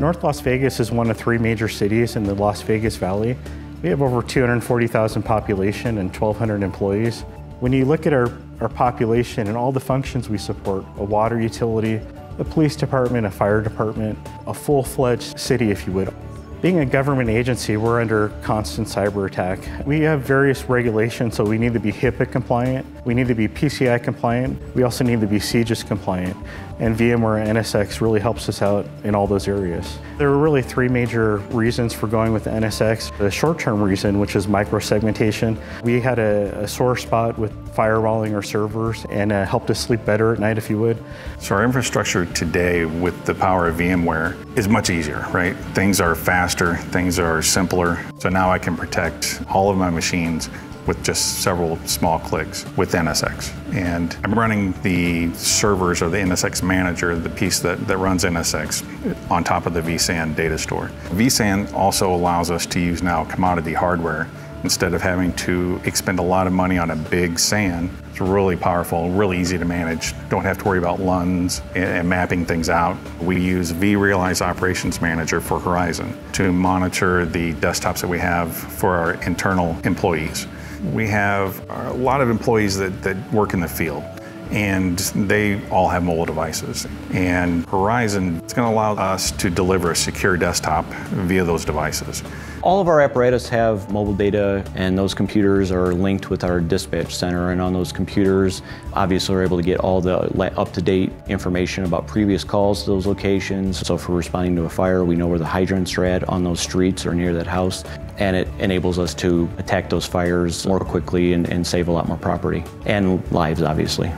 North Las Vegas is one of three major cities in the Las Vegas Valley. We have over 240,000 population and 1,200 employees. When you look at our, our population and all the functions we support, a water utility, a police department, a fire department, a full-fledged city, if you would, being a government agency, we're under constant cyber attack. We have various regulations, so we need to be HIPAA compliant, we need to be PCI compliant, we also need to be CJIS compliant, and VMware NSX really helps us out in all those areas. There are really three major reasons for going with NSX. The short-term reason, which is micro-segmentation, we had a, a, sore spot with firewalling our servers and uh, helped us sleep better at night, if you would. So our infrastructure today with the power of VMware is much easier, right? Things are faster, things are simpler. So now I can protect all of my machines with just several small clicks with NSX. And I'm running the servers or the NSX manager, the piece that, that runs NSX on top of the vSAN data store. vSAN also allows us to use now commodity hardware instead of having to expend a lot of money on a big SAN. It's really powerful, really easy to manage. Don't have to worry about LUNs and mapping things out. We use vRealize Operations Manager for Horizon to monitor the desktops that we have for our internal employees. We have a lot of employees that, that work in the field and they all have mobile devices. And Horizon is going to allow us to deliver a secure desktop via those devices. All of our apparatus have mobile data and those computers are linked with our dispatch center and on those computers obviously we're able to get all the up-to-date information about previous calls to those locations. So if we're responding to a fire we know where the hydrants are at on those streets or near that house and it enables us to attack those fires more quickly and, and save a lot more property and lives obviously.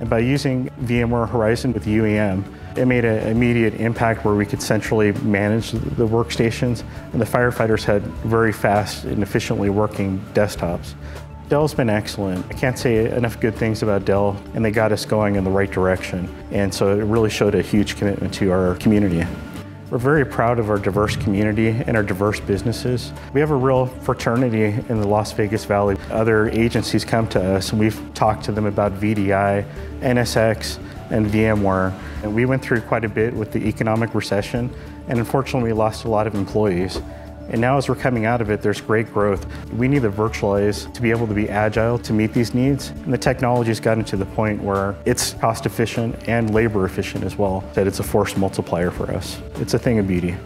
And by using VMware Horizon with UEM, it made an immediate impact where we could centrally manage the workstations, and the firefighters had very fast and efficiently working desktops. Dell's been excellent. I can't say enough good things about Dell, and they got us going in the right direction. And so it really showed a huge commitment to our community. We're very proud of our diverse community and our diverse businesses. We have a real fraternity in the Las Vegas Valley. Other agencies come to us and we've talked to them about VDI, NSX, and VMware. And we went through quite a bit with the economic recession and unfortunately we lost a lot of employees. And now as we're coming out of it, there's great growth. We need to virtualize to be able to be agile to meet these needs. And the technology's gotten to the point where it's cost efficient and labor efficient as well, that it's a force multiplier for us. It's a thing of beauty.